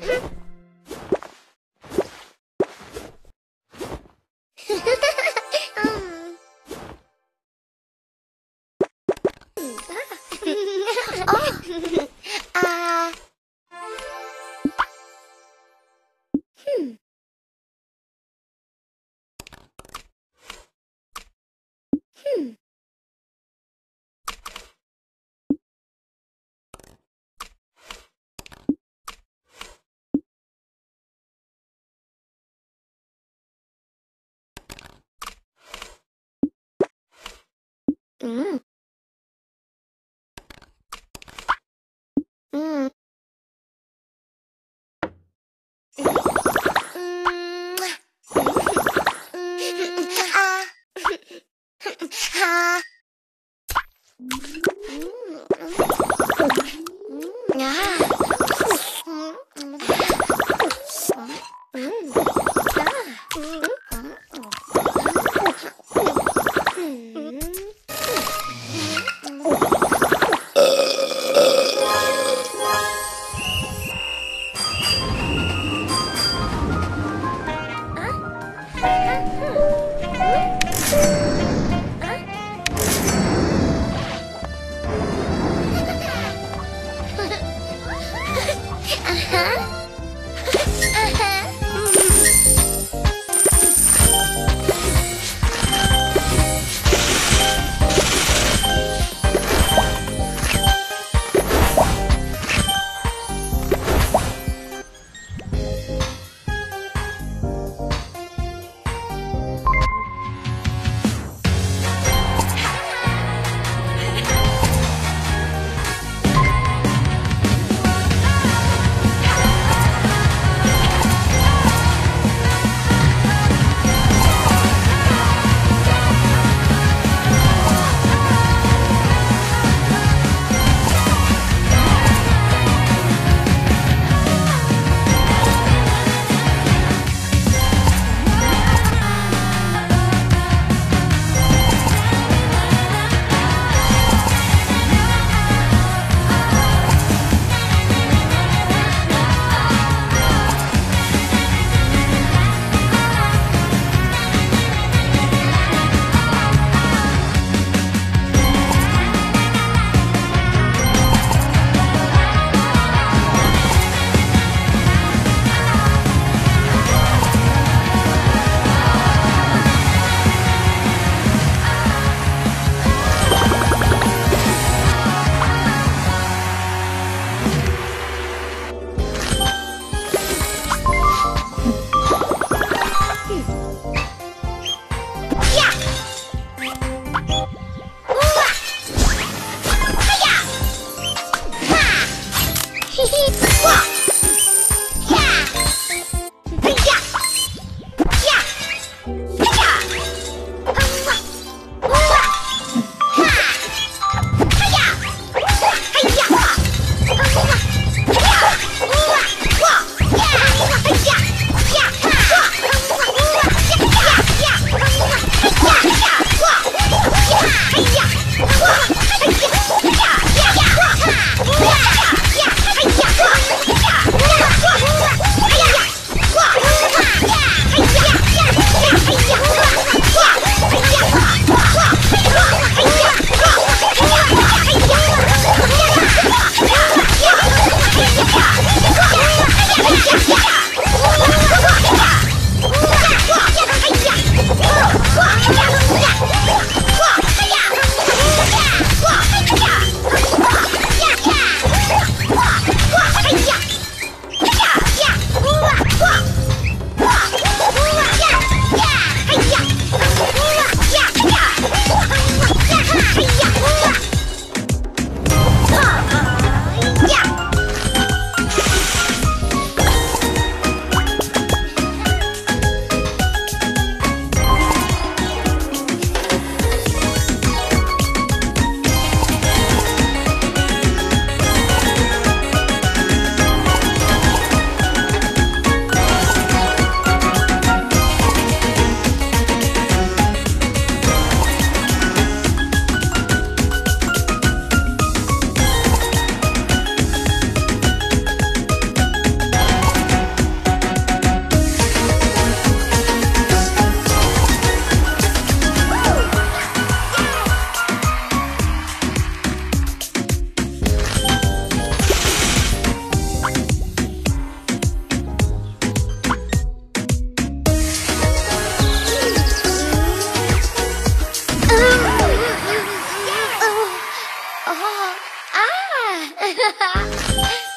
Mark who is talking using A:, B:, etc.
A: Hmm. 嗯，嗯，嗯，嗯，啊，哈，嗯，嗯，啊，嗯，嗯，嗯，啊，嗯，呃哈哈